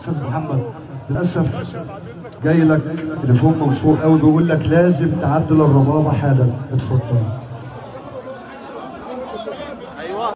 أستاذ محمد للأسف جاي لك تليفون من فوق قوي بيقول لك لازم تعدل الربابه حالا. اتفضل. أيوة.